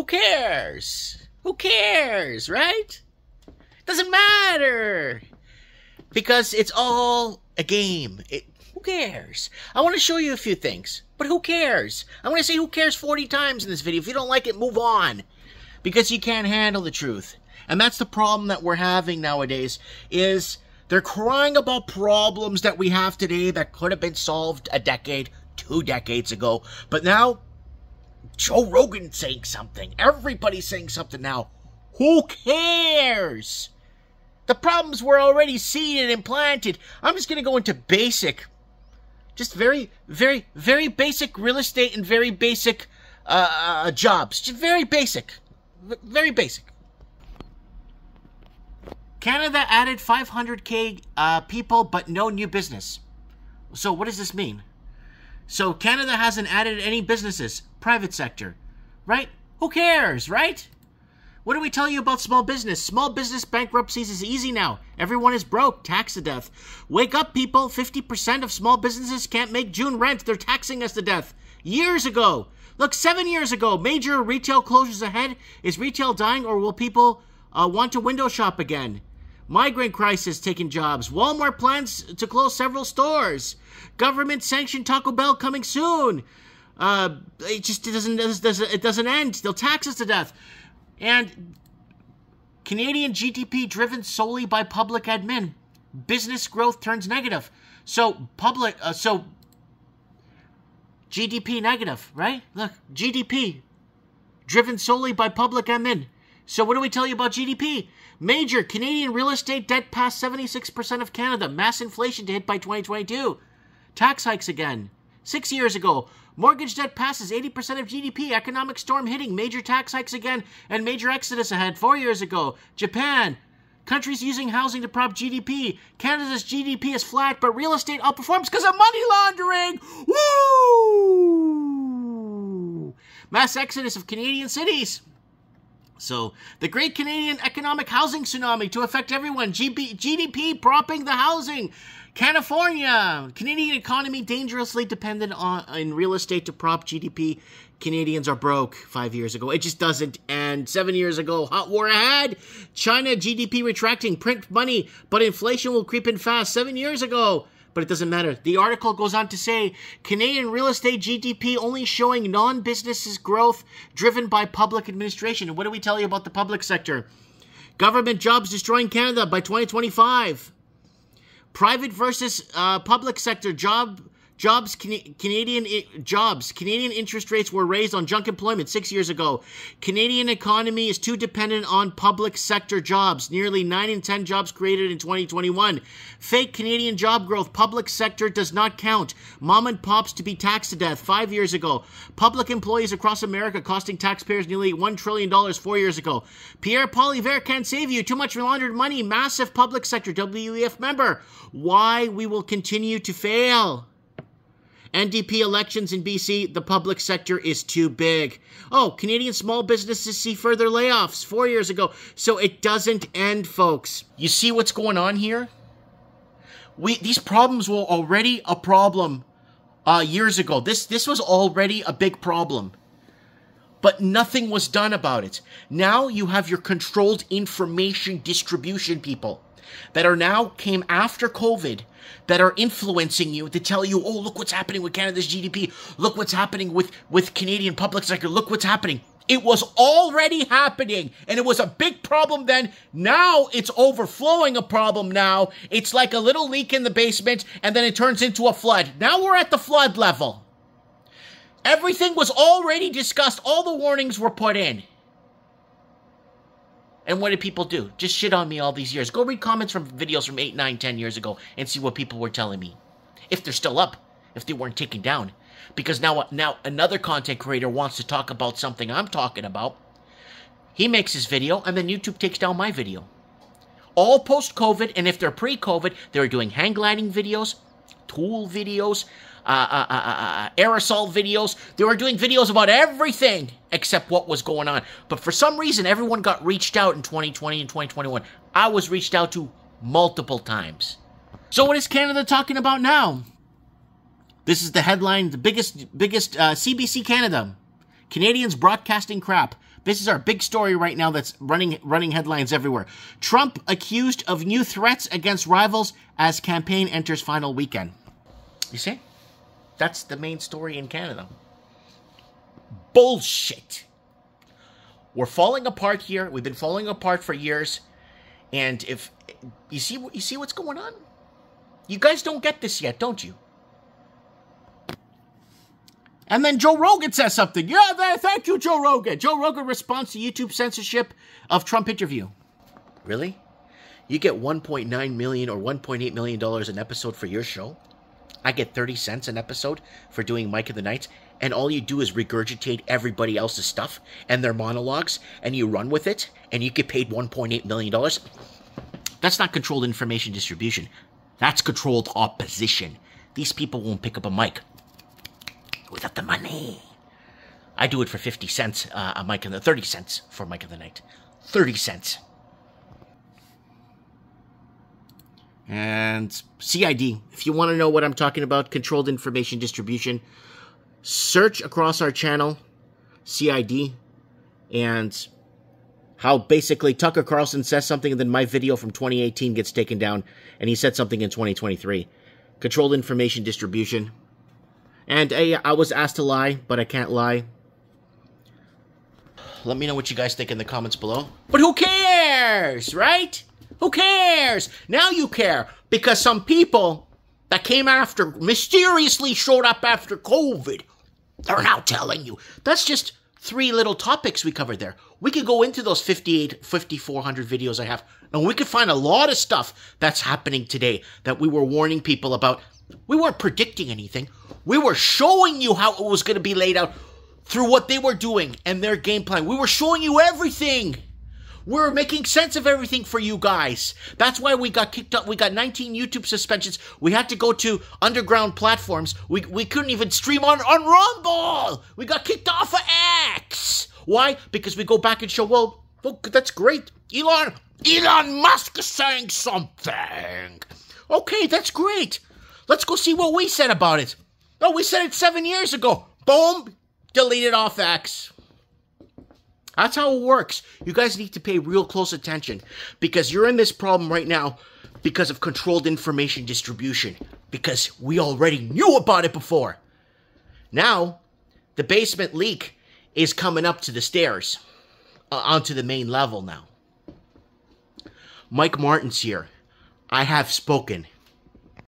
Who cares? Who cares, right? Doesn't matter. Because it's all a game. It, who cares? I want to show you a few things, but who cares? I want to say who cares 40 times in this video. If you don't like it, move on. Because you can't handle the truth. And that's the problem that we're having nowadays is they're crying about problems that we have today that could have been solved a decade, two decades ago. But now, Joe Rogan saying something. Everybody's saying something now. Who cares? The problems were already seen and implanted. I'm just going to go into basic, just very, very, very basic real estate and very basic uh, uh jobs. Just very basic. Very basic. Canada added 500k uh, people, but no new business. So what does this mean? So Canada hasn't added any businesses, private sector, right? Who cares, right? What do we tell you about small business? Small business bankruptcies is easy now. Everyone is broke, taxed to death. Wake up, people. 50% of small businesses can't make June rent. They're taxing us to death. Years ago. Look, seven years ago, major retail closures ahead. Is retail dying or will people uh, want to window shop again? Migrant crisis taking jobs. Walmart plans to close several stores. Government sanctioned Taco Bell coming soon. Uh, it just it doesn't, it doesn't end. They'll tax us to death. And Canadian GDP driven solely by public admin. Business growth turns negative. So public uh, so GDP negative, right? Look, GDP driven solely by public admin. So what do we tell you about GDP? Major Canadian real estate debt past 76% of Canada. Mass inflation to hit by 2022. Tax hikes again. Six years ago, mortgage debt passes 80% of GDP. Economic storm hitting. Major tax hikes again and major exodus ahead. Four years ago, Japan. Countries using housing to prop GDP. Canada's GDP is flat, but real estate outperforms because of money laundering. Woo! Mass exodus of Canadian cities. So, the Great Canadian Economic Housing Tsunami to affect everyone. GB, GDP propping the housing. California, Canadian economy dangerously dependent on in real estate to prop GDP. Canadians are broke five years ago. It just doesn't end. Seven years ago, hot war ahead. China GDP retracting, print money, but inflation will creep in fast. Seven years ago, but it doesn't matter. The article goes on to say Canadian real estate GDP only showing non businesses growth driven by public administration. And what do we tell you about the public sector? Government jobs destroying Canada by 2025. Private versus uh, public sector job Jobs, Canadian jobs, Canadian interest rates were raised on junk employment six years ago. Canadian economy is too dependent on public sector jobs. Nearly nine in ten jobs created in 2021. Fake Canadian job growth. Public sector does not count. Mom and pops to be taxed to death five years ago. Public employees across America costing taxpayers nearly one trillion dollars four years ago. Pierre Poilievre can't save you. Too much laundered money. Massive public sector WEF member. Why we will continue to fail. NDP elections in BC, the public sector is too big. Oh, Canadian small businesses see further layoffs four years ago. So it doesn't end, folks. You see what's going on here? We These problems were already a problem uh, years ago. This, this was already a big problem. But nothing was done about it. Now you have your controlled information distribution people that are now came after COVID that are influencing you to tell you, oh, look what's happening with Canada's GDP. Look what's happening with, with Canadian public sector. Look what's happening. It was already happening and it was a big problem then. Now it's overflowing a problem now. It's like a little leak in the basement and then it turns into a flood. Now we're at the flood level. Everything was already discussed. All the warnings were put in. And what did people do? Just shit on me all these years. Go read comments from videos from 8, 9, 10 years ago and see what people were telling me. If they're still up, if they weren't taken down. Because now, uh, now another content creator wants to talk about something I'm talking about. He makes his video, and then YouTube takes down my video. All post-COVID, and if they're pre-COVID, they're doing hang gliding videos, tool videos, uh uh, uh, uh, uh, aerosol videos. They were doing videos about everything except what was going on. But for some reason, everyone got reached out in 2020 and 2021. I was reached out to multiple times. So what is Canada talking about now? This is the headline, the biggest, biggest CBC Canada. Canadians broadcasting crap. This is our big story right now that's running running headlines everywhere. Trump accused of new threats against rivals as campaign enters final weekend. You see? That's the main story in Canada. Bullshit. We're falling apart here. We've been falling apart for years. And if you see you see what's going on? You guys don't get this yet, don't you? And then Joe Rogan says something. Yeah, thank you, Joe Rogan. Joe Rogan responds to YouTube censorship of Trump interview. Really? You get 1.9 million or 1.8 million dollars an episode for your show? I get 30 cents an episode for doing Mike of the Nights, and all you do is regurgitate everybody else's stuff and their monologues, and you run with it, and you get paid $1.8 million. That's not controlled information distribution. That's controlled opposition. These people won't pick up a mic without the money. I do it for 50 cents uh, a mic in the 30 cents for Mike of the Night. 30 cents. And CID, if you want to know what I'm talking about, controlled information distribution, search across our channel, CID, and how basically Tucker Carlson says something and then my video from 2018 gets taken down and he said something in 2023. Controlled information distribution. And hey, I was asked to lie, but I can't lie. Let me know what you guys think in the comments below. But who cares, right? Who cares? Now you care because some people that came after mysteriously showed up after COVID. They're now telling you. That's just three little topics we covered there. We could go into those 58, 5,400 videos I have, and we could find a lot of stuff that's happening today that we were warning people about. We weren't predicting anything. We were showing you how it was going to be laid out through what they were doing and their game plan. We were showing you everything. We're making sense of everything for you guys. That's why we got kicked up. We got 19 YouTube suspensions. We had to go to underground platforms. We, we couldn't even stream on, on Rumble. We got kicked off of X. Why? Because we go back and show, well, look, that's great. Elon, Elon Musk is saying something. Okay, that's great. Let's go see what we said about it. Oh, we said it seven years ago. Boom, deleted off X. That's how it works. You guys need to pay real close attention because you're in this problem right now because of controlled information distribution because we already knew about it before. Now, the basement leak is coming up to the stairs uh, onto the main level now. Mike Martins here. I have spoken.